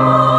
Oh.